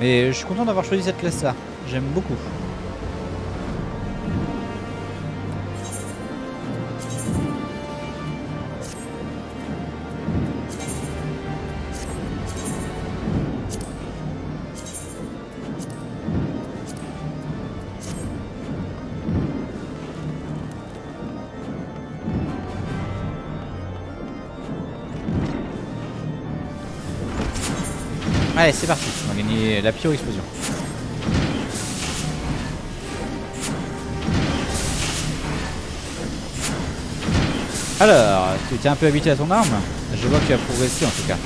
Mais je suis content d'avoir choisi cette classe là. J'aime beaucoup. Allez, c'est parti. La pyro explosion. Alors, tu t'es un peu habitué à ton arme? Je vois que tu as progressé en tout cas.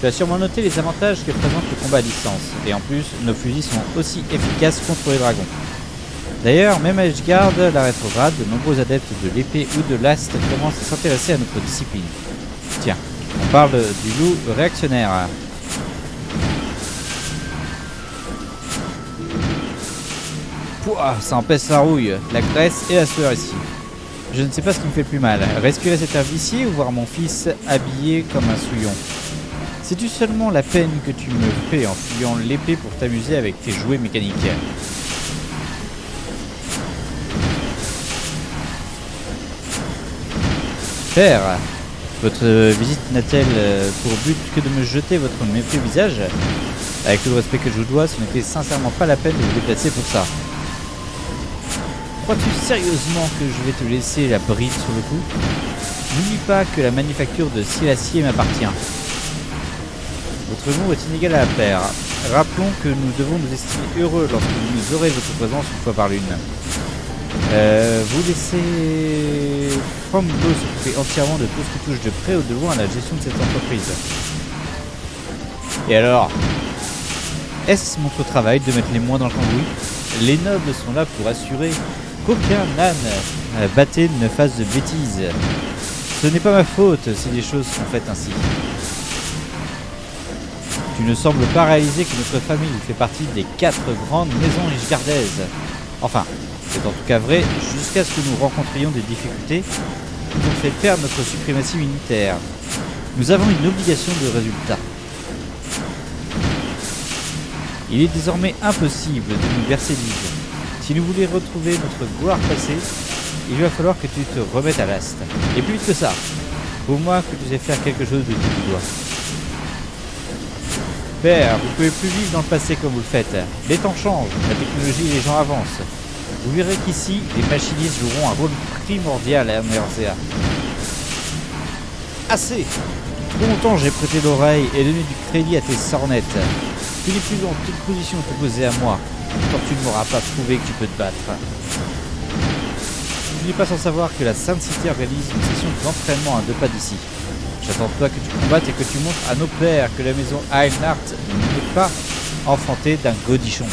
Tu as sûrement noté les avantages que présente le combat à distance. Et en plus, nos fusils sont aussi efficaces contre les dragons. D'ailleurs, même à Edgeguard, la rétrograde, de nombreux adeptes de l'épée ou de l'ast commencent à s'intéresser à notre discipline. Tiens, on parle du loup réactionnaire. Ça empêche la rouille, la graisse et la sueur ici. Je ne sais pas ce qui me fait plus mal, respirer cet air vicié ou voir mon fils habillé comme un souillon? Sais-tu seulement la peine que tu me fais en fuyant l'épée pour t'amuser avec tes jouets mécaniques? Père, votre visite n'a-t-elle pour but que de me jeter votre mépris au visage? Avec tout le respect que je vous dois, ce n'était sincèrement pas la peine de vous déplacer pour ça. Crois-tu sérieusement que je vais te laisser la bride sur le coup? N'oublie pas que la manufacture de Silacier m'appartient. Votre nom est inégal à la paire. Rappelons que nous devons nous estimer heureux lorsque vous nous aurez votre présence une fois par lune. Euh, vous laissez Frombo s'occuper entièrement de tout ce qui touche de près ou de loin à la gestion de cette entreprise. Et alors Est-ce mon travail de mettre les moins dans le cambouis? Les nobles sont là pour assurer qu'aucun âne batté ne fasse de bêtises. Ce n'est pas ma faute si les choses sont faites ainsi. Tu ne sembles pas réaliser que notre famille fait partie des quatre grandes maisons lichgardaises. Enfin, c'est en tout cas vrai jusqu'à ce que nous rencontrions des difficultés qui nous ont fait perdre notre suprématie militaire. Nous avons une obligation de résultat. Il est désormais impossible de nous verser l'île. Si nous voulons retrouver notre gloire passée, il va falloir que tu te remettes à l'ast. Et plus vite que ça. Pour moi que tu sais faire quelque chose de tout doigt. Père, vous pouvez plus vivre dans le passé comme vous le faites. Les temps changent, la technologie et les gens avancent. Vous verrez qu'ici, les machinistes joueront un rôle primordial à Merzea. Assez longtemps j'ai prêté l'oreille et donné du crédit à tes sornettes. Tu n'es plus dans toute position de t'opposer à moi quand tu ne m'auras pas prouvé que tu peux te battre. Tu n'es pas sans savoir que la Sainte Cité organise une session d'entraînement à deux pas d'ici. J'attends toi que tu combattes et que tu montres à nos pères que la maison Einhardt n'est pas enfantée d'un godichon.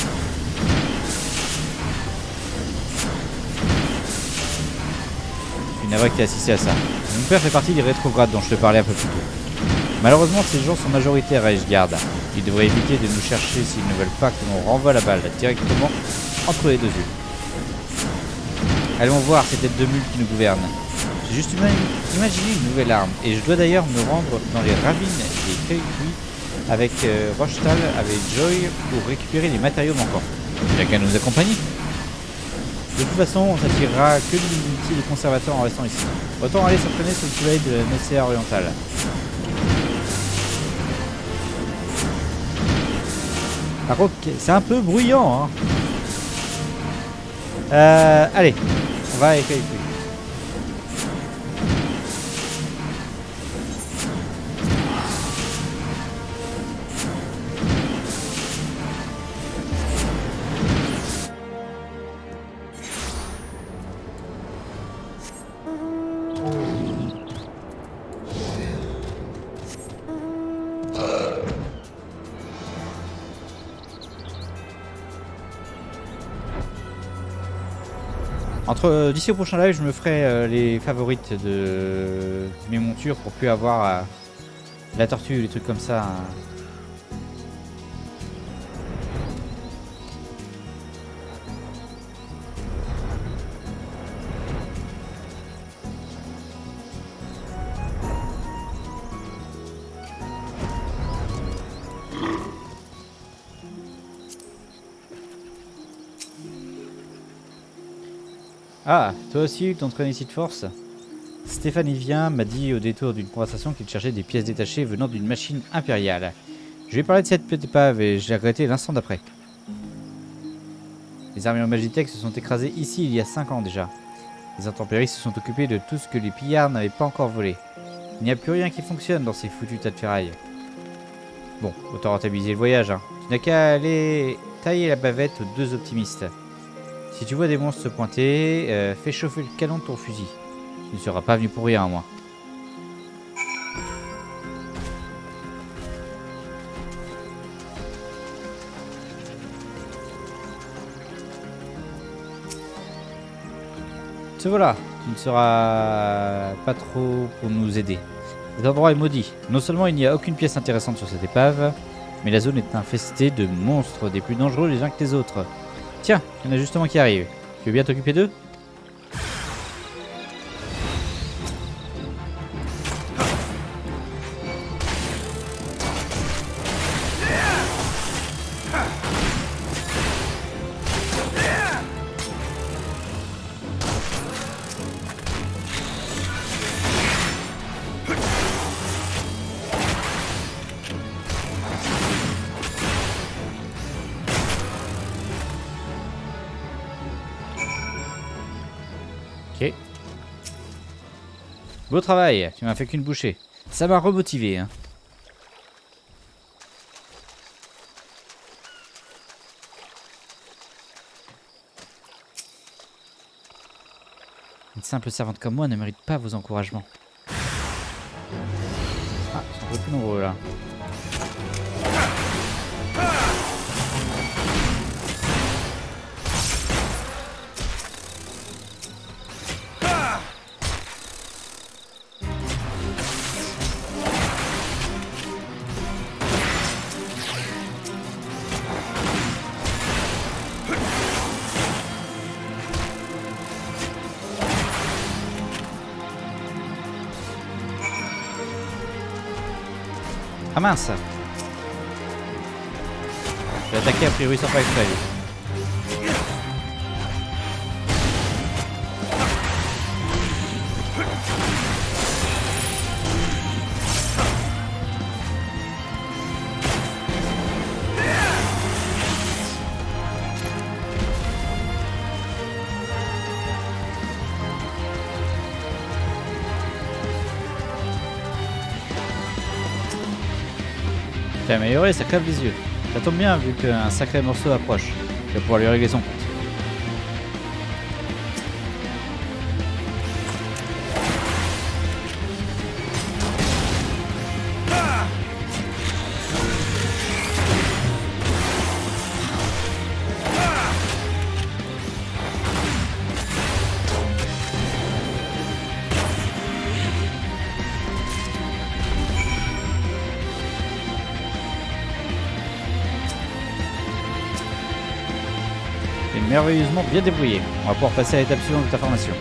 Je suis navré que tu assisté à ça. Mon père fait partie des rétrogrades dont je te parlais un peu plus tôt. Malheureusement, ces gens sont majoritaires à Edgeguard. Ils devraient éviter de nous chercher s'ils ne veulent pas que l'on renvoie la balle directement entre les deux yeux. Allons voir ces têtes de mule qui nous gouvernent. J'ai juste imaginé une nouvelle arme, et je dois d'ailleurs me rendre dans les ravines des Cueillis avec euh, Rochtal, avec Joy, pour récupérer les matériaux manquants. Qu'à nous accompagner. De toute façon, on s'attirera que de des conservateurs en restant ici. Autant aller s'entraîner sous le soleil de la Nocéa orientale. Par contre, c'est un peu bruyant. Hein. Euh, allez, on va avec Euh, d'ici au prochain live, je me ferai euh, les favorites de mes montures pour plus avoir euh, la tortue, les trucs comme ça. Ah, toi aussi, ton ici de force? Stéphanie vient m'a dit au détour d'une conversation qu'il cherchait des pièces détachées venant d'une machine impériale. Je lui ai parlé de cette petite épave et je l'ai regretté l'instant d'après. Les armées en Magitech se sont écrasées ici il y a 5 ans déjà. Les intempéries se sont occupées de tout ce que les pillards n'avaient pas encore volé. Il n'y a plus rien qui fonctionne dans ces foutus tas de ferraille. Bon, autant rentabiliser le voyage, hein. Tu n'as qu'à aller tailler la bavette aux deux optimistes. Si tu vois des monstres se pointer, euh, fais chauffer le canon de ton fusil. Tu ne seras pas venu pour rien, à moi. Te voilà, tu ne seras pas trop pour nous aider. Cet endroit est maudit. Non seulement il n'y a aucune pièce intéressante sur cette épave, mais la zone est infestée de monstres des plus dangereux les uns que les autres. Tiens, il y en a justement qui arrivent. Tu veux bien t'occuper d'eux? Beau travail, tu m'as fait qu'une bouchée. Ça m'a remotivé. Hein. Une simple servante comme moi ne mérite pas vos encouragements. Ah, ils sont un plus nombreux là. Ah mince Je vais attaquer a priori sans T'es amélioré, ça crève les yeux. Ça tombe bien vu qu'un sacré morceau approche. Je vais pouvoir lui régler son. Merveilleusement bien débrouillé. On va pouvoir passer à l'étape suivante de ta formation.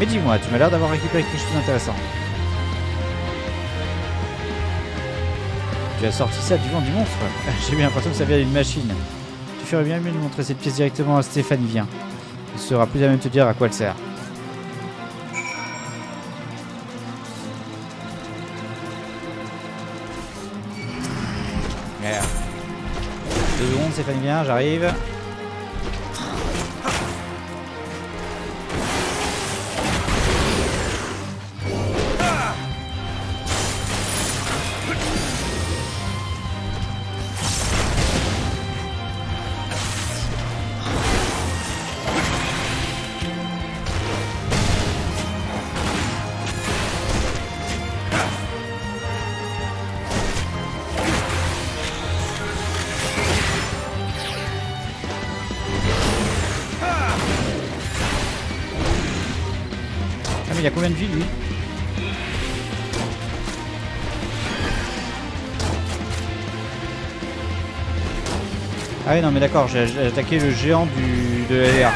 Mais dis-moi, tu m'as l'air d'avoir récupéré quelque chose d'intéressant. Tu as sorti ça du vent du monstre J'ai bien l'impression que ça vient d'une machine. Tu ferais bien mieux de montrer cette pièce directement à Stéphanie Vient. Il sera plus à même de te dire à quoi elle sert. Merde. Deux secondes, Stéphanie Vient, j'arrive. A combien de vie lui Ah oui non mais d'accord, j'ai attaqué le géant du, de l'air.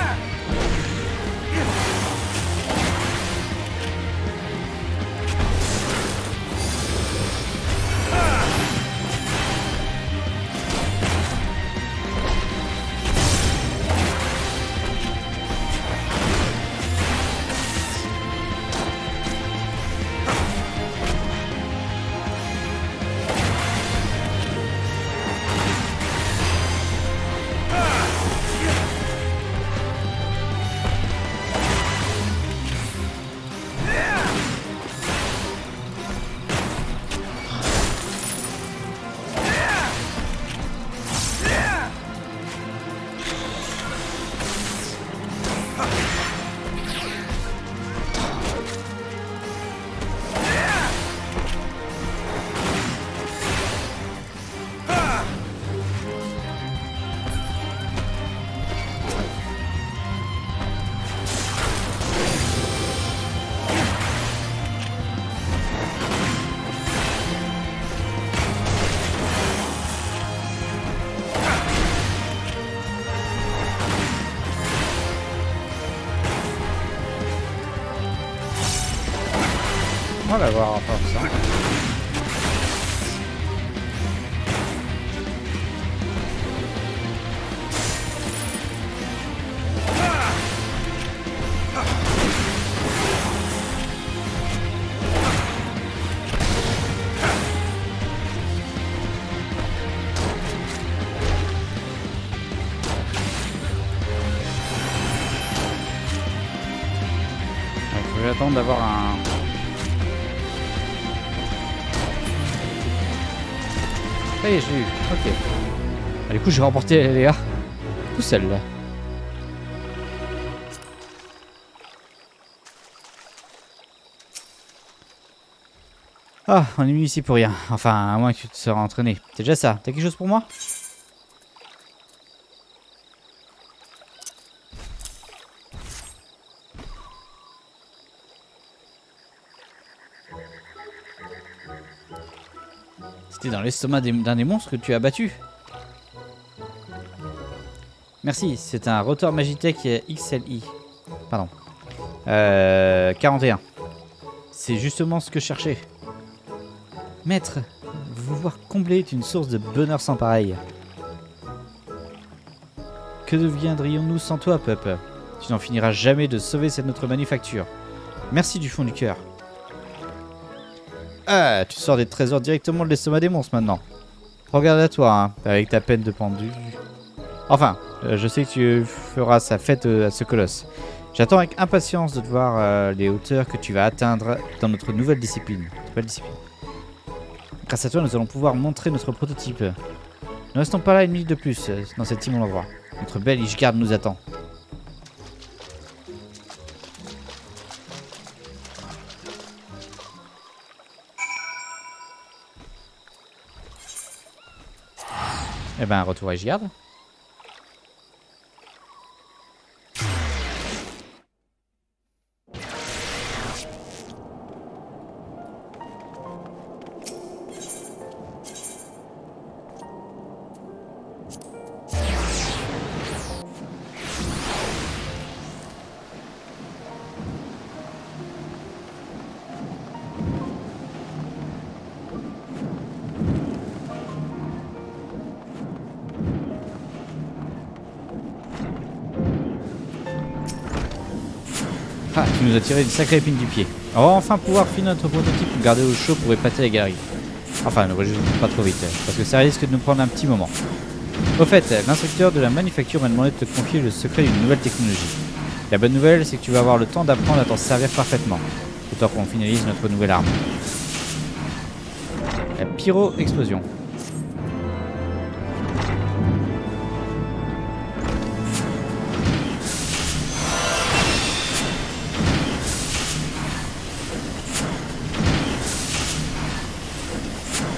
On va voir enfin ça. Je vais attendre d'avoir un... Ça y est, j'ai eu. Ok. Ah, du coup, j'ai remporté les gars. Tout seul là. Ah, on est venu ici pour rien. Enfin, à moins que tu te seras entraîné. C'est déjà ça? T'as quelque chose pour moi? Dans l'estomac d'un des monstres que tu as battu. Merci, c'est un rotor Magitech XLI. Pardon. Euh, 41. C'est justement ce que je cherchais. Maître, vous voir combler est une source de bonheur sans pareil. Que deviendrions-nous sans toi, Pup Tu n'en finiras jamais de sauver cette notre manufacture. Merci du fond du cœur. Ah, tu sors des trésors directement de l'estomac des monstres maintenant. Regarde à toi, hein, avec ta peine de pendu. Enfin, euh, je sais que tu feras sa fête euh, à ce colosse. J'attends avec impatience de voir euh, les hauteurs que tu vas atteindre dans notre nouvelle discipline. Nouvelle discipline. Grâce à toi, nous allons pouvoir montrer notre prototype. Ne restons pas là une minute de plus dans cet immonde endroit. Notre belle Ishgard nous attend. Ben, retour à Ishgard. Nous as tiré une sacrée épine du pied. On va enfin pouvoir finir notre prototype ou garder au chaud pour épater la galerie. Enfin, ne réjouissons pas trop vite, parce que ça risque de nous prendre un petit moment. Au fait, l'inspecteur de la manufacture m'a demandé de te confier le secret d'une nouvelle technologie. La bonne nouvelle, c'est que tu vas avoir le temps d'apprendre à t'en servir parfaitement, temps qu'on finalise notre nouvelle arme. La pyro-explosion.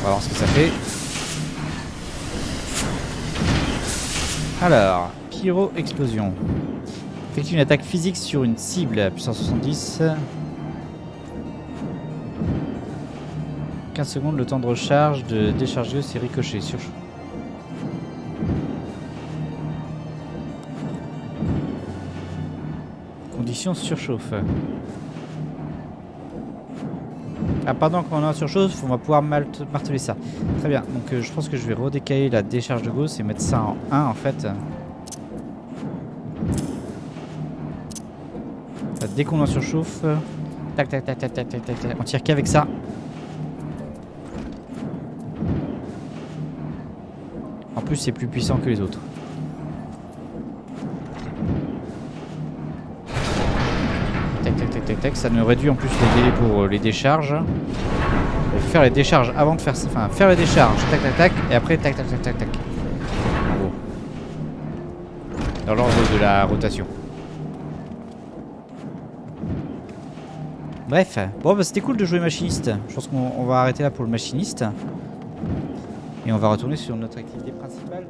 On va voir ce que ça fait. Alors, pyro-explosion. Effectue une attaque physique sur une cible puissance 70. 15 secondes, le temps de recharge de déchargeuse et ricochet. Sur... Conditions surchauffe. Ah pendant qu'on est en surchauffe, on va pouvoir marteler ça. Très bien, donc euh, je pense que je vais redécaler la décharge de Gauss et mettre ça en 1 en fait. Dès qu'on en surchauffe, tac tac tac tac tac tac, tac, on tire qu'avec ça. En plus c'est plus puissant que les autres. Ça nous réduit en plus les délais pour euh, les décharges. Et faire les décharges avant de faire ça, enfin faire les décharges, tac tac tac, et après tac tac tac tac tac. Dans l'ordre de la rotation. Bref, bon bah c'était cool de jouer machiniste. Je pense qu'on on va arrêter là pour le machiniste. Et on va retourner sur notre activité principale.